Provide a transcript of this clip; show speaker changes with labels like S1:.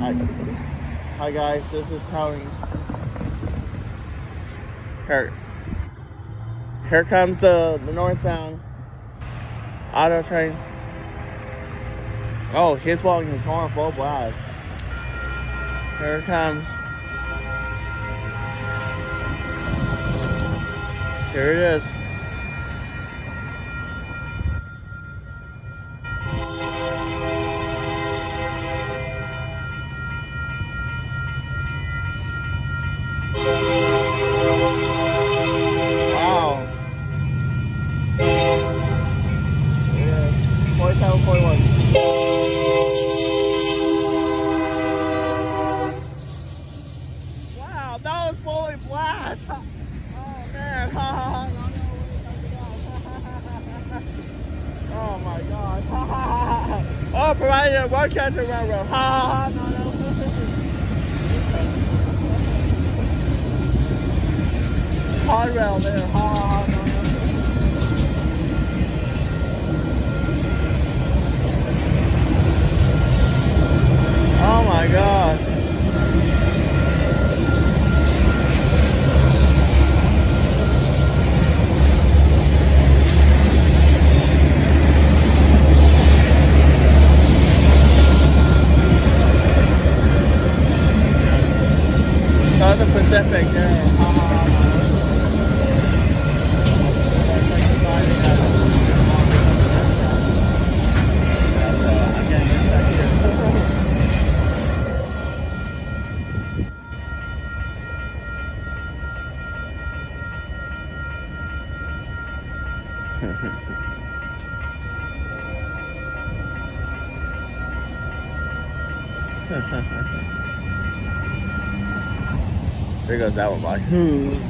S1: Hi. Hi guys, this is Tony. Here, here comes the, the northbound auto train. Oh, he's walking his horn full blast. Here it comes. Here it is. 47, 41. Wow, that was fully blast. Oh man. oh my god. oh, provided a catcher railroad. Ha ha ha. Hard rail there. Ha ha ha. No, no. Oh my god. The Pacific there. Ha, ha, ha, ha. There goes that one by.